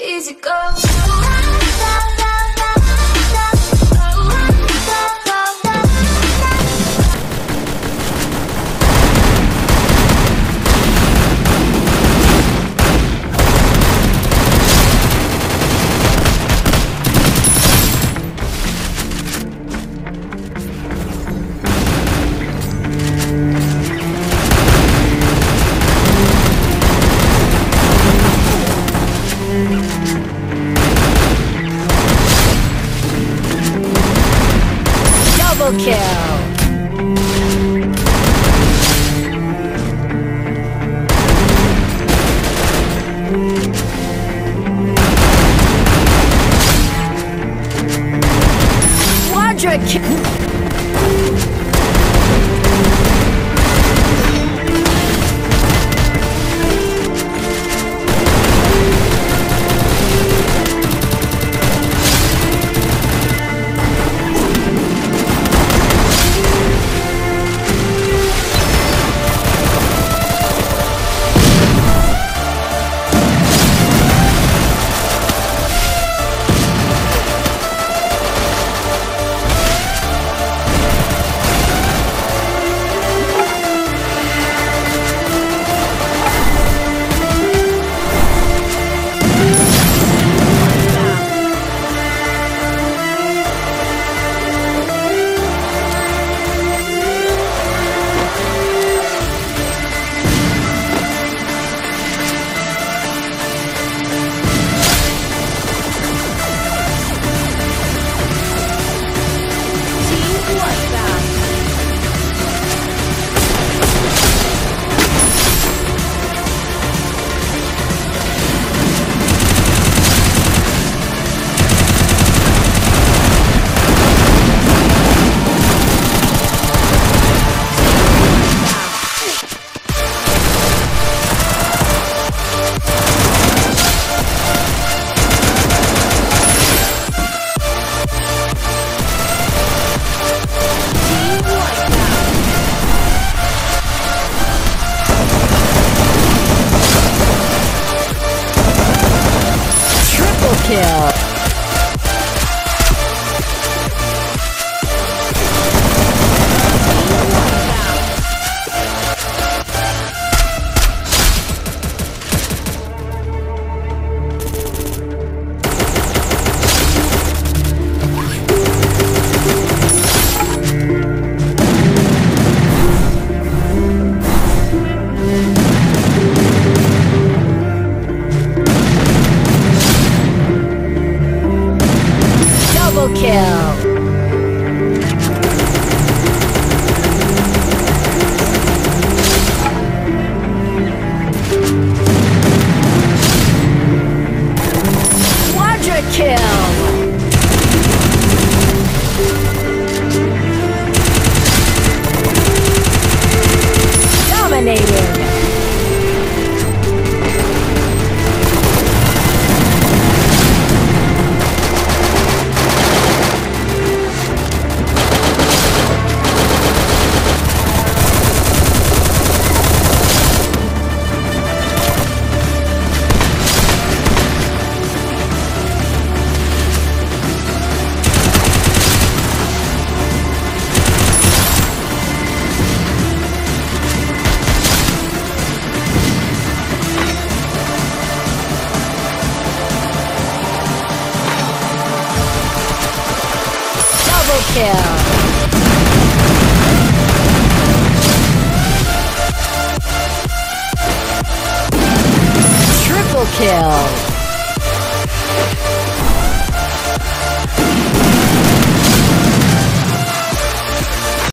easy go. Double kill! Quadra kill! Kill! Kill!